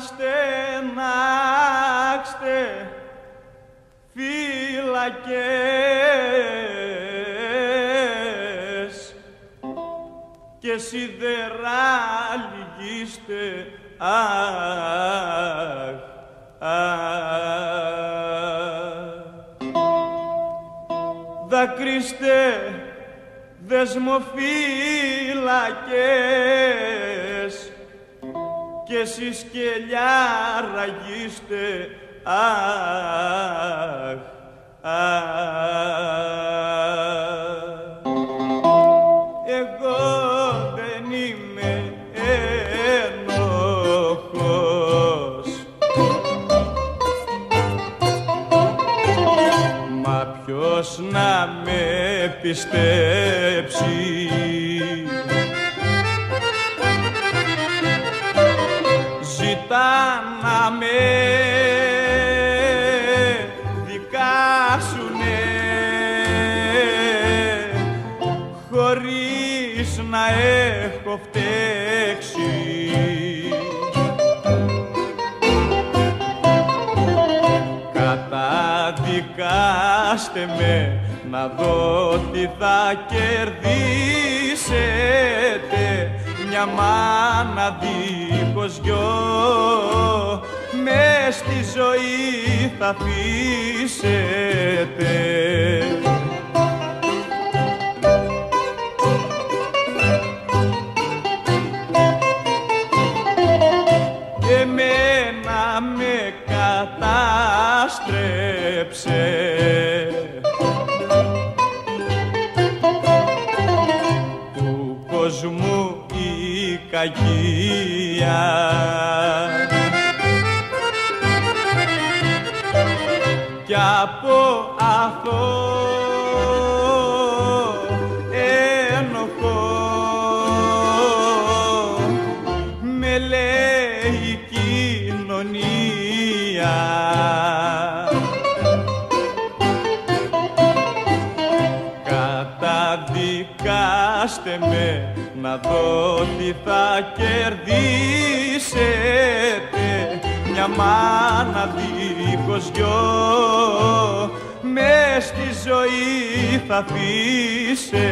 στενάξτε φύλακες και σιδεραλγίστε αχ, αχ. Δακρύστε δεσμοφύλακες εσείς κελιά ραγίστε αχ, Εγώ δεν είμαι ένοχος. Μα ποιος να με πιστέψει; Να με δικάσουνε χωρίς να έχω φταίξει. Καταδικάστε με να δω τι θα κερδίσετε μια μάνα δίχως γιο. Μες στη ζωή θα αφήσετε. Εμένα με κατάστρεψε κακία. Κι από αυτό ένοχο με λέει η κοινωνία Καταδικάστε με να δω τι θα κερδίσετε. Μια μάνα δίχως γιο μες στη ζωή θα αφήσετε